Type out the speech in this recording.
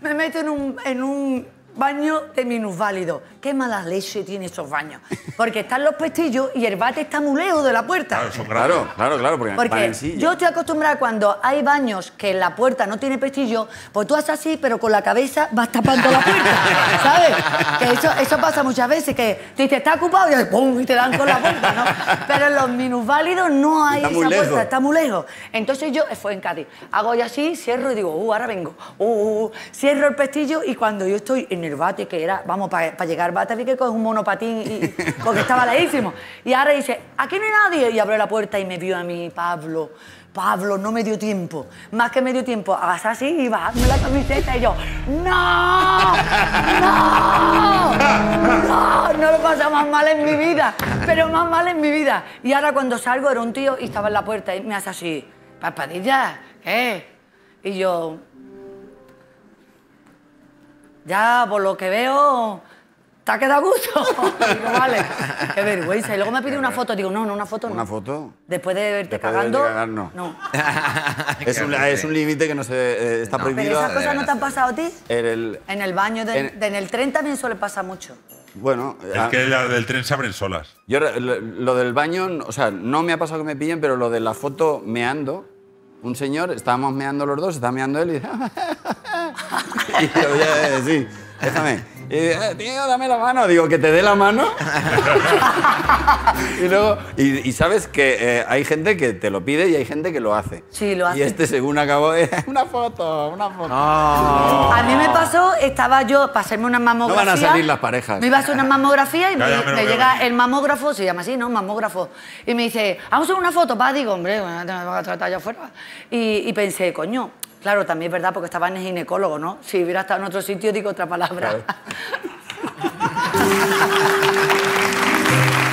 me meto en un, en un baño de minusválido. Qué mala leche tiene esos baños. Porque están los pestillos y el bate está muy lejos de la puerta. Claro, son Claro, claro, claro, porque, Porque yo estoy acostumbrada cuando hay baños que la puerta no tiene pestillo, pues tú haces así, pero con la cabeza vas tapando la puerta, ¿sabes? Que eso, eso pasa muchas veces, que tú dices, está ocupado y, ¡pum! y te dan con la puerta, ¿no? Pero en los minusválidos no hay Está esa puerta, lejos. está muy lejos. Entonces yo, fue en Cádiz, hago yo así, cierro y digo, uh, ahora vengo, uh, uh, uh. cierro el pestillo y cuando yo estoy en bate, que era, vamos, para llegar al bate había que coger un monopatín, y, porque estaba leísimo. Y ahora dice, aquí no hay nadie. Y abro la puerta y me vio a mí, Pablo. Pablo, no me dio tiempo. Más que me dio tiempo, hagas así y bajarme la camiseta y yo, ¡No! ¡No! ¡No! No lo pasa más mal en mi vida, pero más mal en mi vida. Y ahora cuando salgo era un tío y estaba en la puerta y me hace así, Paspadilla, ¿qué? Y yo, ya, por lo que veo, ¿te ha quedado a gusto? Digo, vale, qué vergüenza. Y luego me pide una foto. Digo, no, no, una foto no. ¿Una foto? Después de verte Después de cagando. cagar, no. No. Es un, es un límite que no se eh, está Pero prohibido. esas cosas no te han pasado a ti. En el, En el baño, de- En- de- en el tren también suele pasar mucho. bueno, Es ah, que las del tren se abren solas. yo lo, lo del baño, o sea, no me ha pasado que me pillen, pero lo de la foto meando, un señor, estábamos meando los dos, estaba meando él y dice, y yo, ya, eh, sí, déjame. Y dice, "Eh, tío, dame la mano. Digo, que te dé la mano. y luego, y, y sabes que eh, hay gente que te lo pide y hay gente que lo hace. Sí, lo hace. Y este, según acabó, eh, una foto, una foto. A mí me pasó, estaba yo para hacerme una mamografía. No van a salir las parejas. Me iba a hacer una mamografía y me, ya me me llega el mamógrafo, se llama así, ¿no? Mamógrafo. Y me dice, vamos a hacer una foto, pa. Digo, hombre, me vas a tratar allá afuera. Y, y pensé, coño, claro, también es verdad porque estaba en el ginecólogo, ¿no? Si hubiera estado en otro sitio, digo otra palabra.